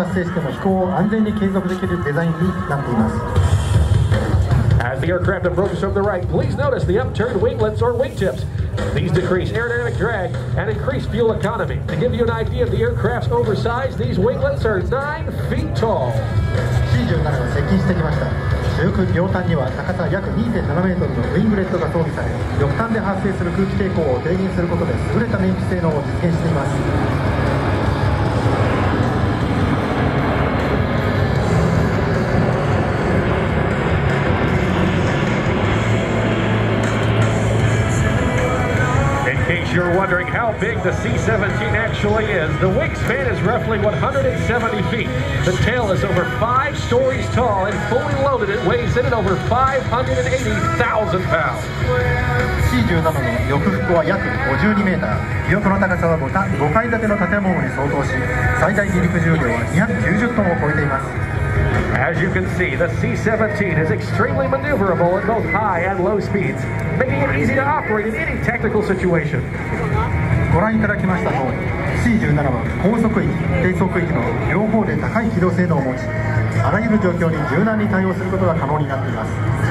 発生しても飛行を安全に継続できるデザインになっています As the aircraft approaches from the right, please notice the upturned winglets or wingtips. These decrease aerodynamic drag and increase fuel economy. To give you an idea of the aircraft's oversize, these winglets are 9 feet tall. C17 が接近してきました主翼両端には高さ約2.7メートルのウィングレットが装備され翼端で発生する空気抵抗を低減することで優れた燃費性能を実現しています you're wondering how big the C-17 actually is, the wingspan is roughly 170 feet. The tail is over five stories tall and fully loaded it weighs in at over 580,000 pounds. C17 の翼幅は約52メーター尾翼の高さは 5, た5階建ての建物に相当し最大離陸重量は290トンを超えています As you can see, the C-17 is extremely maneuverable at both high and low speeds, making it easy to ご覧いただきました通り C17 は高速域低速域の両方で高い機動性能を持ちあらゆる状況に柔軟に対応することが可能になっています。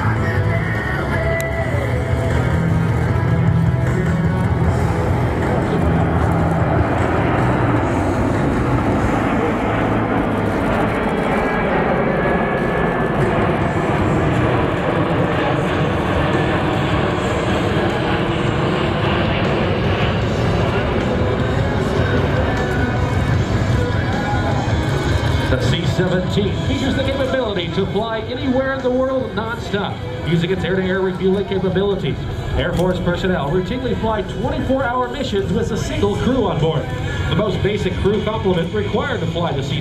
The C-17 features the capability to fly anywhere in the world non-stop, using its air-to-air refueling capabilities. Air Force personnel routinely fly 24-hour missions with a single crew on board. The most basic crew complement required to fly the C